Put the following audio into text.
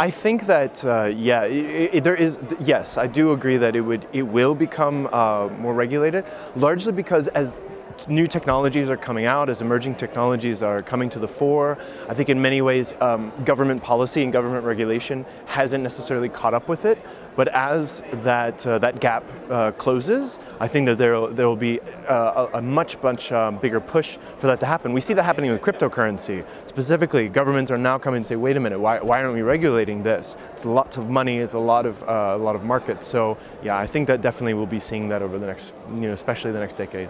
I think that uh, yeah, it, it, there is yes, I do agree that it would it will become uh, more regulated, largely because as new technologies are coming out, as emerging technologies are coming to the fore. I think in many ways um, government policy and government regulation hasn't necessarily caught up with it. But as that, uh, that gap uh, closes, I think that there will be uh, a, a, much, much um, bigger push for that to happen. We see that happening with cryptocurrency. Specifically, governments are now coming and say, wait a minute, why, why aren't we regulating this? It's lots of money, it's a lot of, uh, a lot of markets. So yeah, I think that definitely we'll be seeing that over the next, you know, especially the next decade.